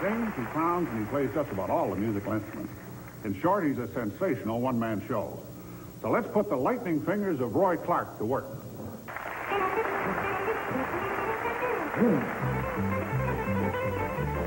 sings, he sounds, and he plays just about all the musical instruments. In short, he's a sensational one-man show. So let's put the lightning fingers of Roy Clark to work.